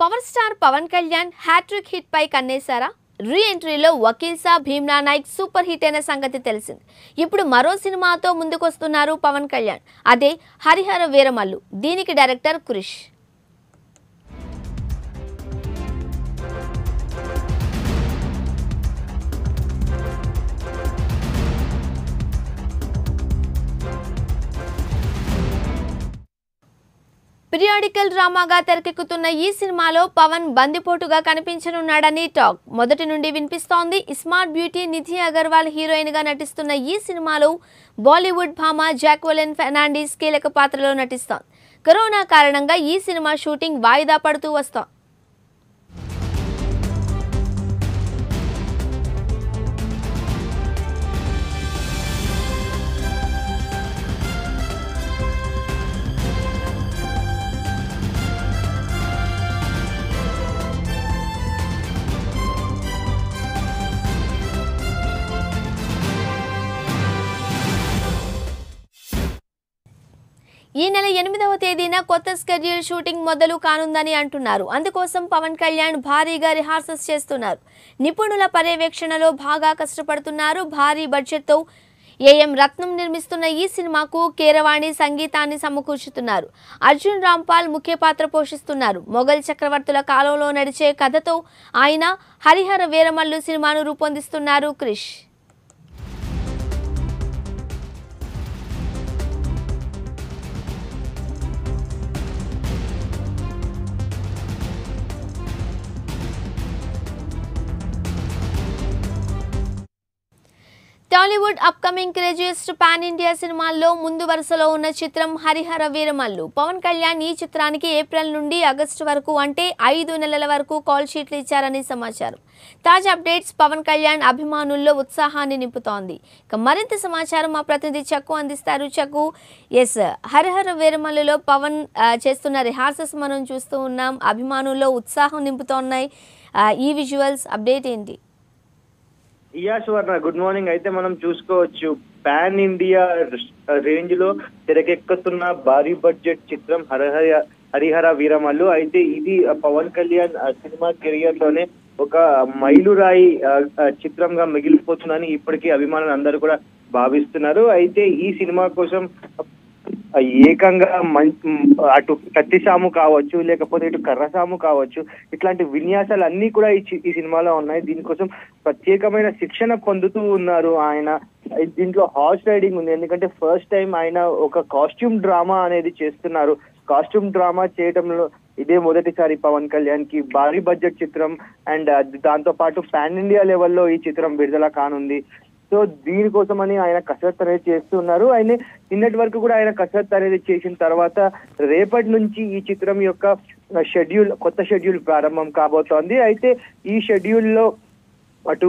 Power star Pawan Kalyan hat-trick hit పై కన్నేశారా? రీ ఎంట్రీలో వకీల్ సా భీమ్లా నాయక్ సూపర్ హిట్ అయిన సంగతి తెలిసింది. ఇప్పుడు మరో సినిమాతో ముందుకొస్తున్నారు పవన్ కళ్యాణ్. అదే హరిహర వీరమల్లు. దీనికి డైరెక్టర్ క్రిష్. పిరియాడికల్ డ్రామాగా తెరకెక్కుతున్న ఈ సినిమాలో పవన్ బందిపోటుగా కనిపించనున్నాడని టాక్. మొదటి నుండి వినిపిస్తోంది స్మార్ట్ బ్యూటీ నిధి అగర్వాల్ హీరోయిన్గా నటిస్తున్న ఈ సినిమాలో బాలీవుడ్ భామ జాక్వెలిన్ ఫెర్నాండిస్ కీలక పాత్రలో నటిస్తోంది కరోనా కారణంగా ఈ సినిమా షూటింగ్ వాయిదా పడుతూ వస్తోంది. ఈ నెల ఎనిమిదవ తేదీన కొత్త స్కెడ్యూల్ షూటింగ్ మొదలు కానుందని అంటున్నారు. అందుకోసం పవన్ కళ్యాణ్ భారీగా రిహార్సల్స్ చేస్తున్నారు. నిపుణుల పర్యవేక్షణలో బాగా కష్టపడుతున్నారు. భారీ బడ్జెట్తో ఏఎం రత్నం నిర్మిస్తున్న ఈ సినిమాకు కీరవాణి సంగీతాన్ని సమకూర్చుతున్నారు. అర్జున్ రాంపాల్ ముఖ్య పాత్ర పోషిస్తున్నారు. మొఘల్ చక్రవర్తుల కాలంలో నడిచే కథతో ఆయన హరిహర వీరమల్లు సినిమాను రూపొందిస్తున్నారు Krish. Tollywood upcoming craziest pan India సినిమాల్లో ముందు వరుసలో ఉన్న చిత్రం హరిహర వీరమల్లు. పవన్ కళ్యాణ్ ఈ చిత్రానికి ఏప్రిల్ నుండి ఆగస్టు వరకు అంటే ఐదు నెలల వరకు కాల్ షీట్లు ఇచ్చారని సమాచారం. తాజా అప్డేట్స్ పవన్ కళ్యాణ్ అభిమానుల్లో ఉత్సాహాన్ని నింపుతోంది. ఇక మరింత సమాచారం మా ప్రతినిధి చక్కు అందిస్తారు. చక్కు ఎస్ హరిహర వీరమల్లులో పవన్ చేస్తున్న రిహార్సల్స్ మనం చూస్తూ ఉన్నాం. అభిమానుల్లో ఉత్సాహం నింపుతున్నాయి. ఈ విజువల్స్ అప్డేట్ ఏంటి? Yeah Suvarna good morning. అయితే మనం చూసుకోవచ్చు పాన్ ఇండియా రేంజ్లో తెరకెక్కుతున్న భారీ బడ్జెట్ చిత్రం హరహర హరిహర వీరమల్లు. అయితే ఇది పవన్ కళ్యాణ్ సినిమా కెరియర్లోనే ఒక మైలురాయి చిత్రంగా మిగిలిపోతుందని ఇప్పటికీ అభిమానులు అందరూ కూడా భావిస్తున్నారు. అయితే ఈ సినిమా కోసం ఏకంగా అటు కత్తిసాము కావచ్చు లేకపోతే ఇటు కర్రసాము కావచ్చు ఇట్లాంటి విన్యాసాలు అన్ని కూడా ఈ ఈ సినిమాలో ఉన్నాయి. దీనికోసం ప్రత్యేకమైన శిక్షణ పొందుతూ ఉన్నారు ఆయన. దీంట్లో హార్స్ రైడింగ్ ఉంది. ఎందుకంటే ఫస్ట్ టైం ఆయన ఒక కాస్ట్యూమ్ డ్రామా అనేది చేస్తున్నారు. కాస్ట్యూమ్ డ్రామా చేయడంలో ఇదే మొదటిసారి పవన్ కళ్యాణ్కి భారీ బడ్జెట్ చిత్రం. అండ్ దాంతో పాటు పాన్ ఇండియా లెవెల్లో ఈ చిత్రం విడుదల కానుంది. సో దీనికోసమని ఆయన కసరత్తు అనేది చేస్తున్నారు. ఆయన నిన్నటి వరకు కూడా ఆయన కసరత్తు అనేది చేసిన తర్వాత రేపటి నుంచి ఈ చిత్రం యొక్క షెడ్యూల్ కొత్త షెడ్యూల్ ప్రారంభం కాబోతోంది. అయితే ఈ షెడ్యూల్లో అటు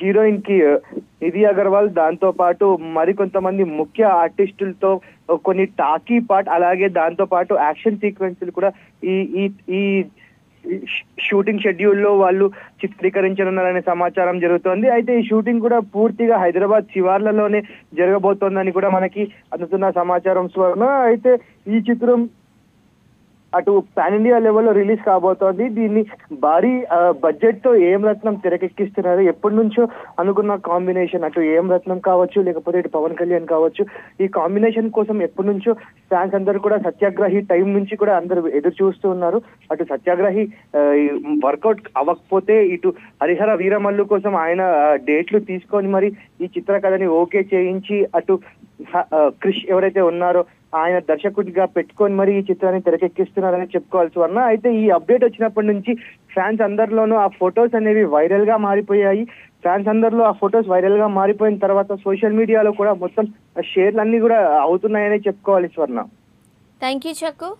హీరోయిన్కి నిధి అగర్వాల్ దాంతో పాటు మరికొంతమంది ముఖ్య ఆర్టిస్టులతో కొన్ని టాకీ పార్ట్ అలాగే దాంతో పాటు యాక్షన్ సీక్వెన్స్లు కూడా ఈ ఈ ఈ షూటింగ్ షెడ్యూల్లో వాళ్ళు చిత్రీకరించనున్నారనే సమాచారం జరుగుతోంది. అయితే ఈ షూటింగ్ కూడా పూర్తిగా హైదరాబాద్ శివార్లలోనే జరగబోతోందని కూడా మనకి అందుతున్న సమాచారం స్వర్ణ అయితే ఈ చిత్రం అటు పాన్ ఇండియా లెవెల్లో రిలీజ్ కాబోతోంది. దీన్ని భారీ బడ్జెట్తో ఏం రత్నం తెరకెక్కిస్తున్నారు? ఎప్పటి నుంచో అనుకున్న కాంబినేషన్ అటు ఏం రత్నం కావచ్చు లేకపోతే ఇటు పవన్ కళ్యాణ్ కావచ్చు ఈ కాంబినేషన్ కోసం ఎప్పటి నుంచో ఫ్యాన్స్ అందరూ కూడా సత్యాగ్రహి టైం నుంచి కూడా అందరూ ఎదురు చూస్తూ ఉన్నారు. అటు సత్యాగ్రహి వర్కౌట్ అవ్వకపోతే ఇటు హరిహర వీరమల్లు కోసం ఆయన డేట్లు తీసుకొని మరి ఈ చిత్రకథని ఓకే చేయించి అటు క్రిష్ ఎవరైతే ఉన్నారో ఆయన దర్శకుడిగా పెట్టుకొని మరి ఈ చిత్రాన్ని తెరకెక్కిస్తున్నారని చెప్పుకోవాల్సి వన్న అయితే ఈ అప్డేట్ వచ్చినప్పటి నుంచి ఫ్యాన్స్ అందరిలోనూ ఆ ఫొటోస్ అనేవి వైరల్గా మారిపోయాయి. ఫ్యాన్స్ అందరిలో ఆ ఫొటోస్ వైరల్గా మారిపోయిన తర్వాత సోషల్ మీడియాలో కూడా మొత్తం షేర్లు అన్ని కూడా అవుతున్నాయని చెప్పుకోవాలి స్వర్ణ థ్యాంక్ యూ చక్కు.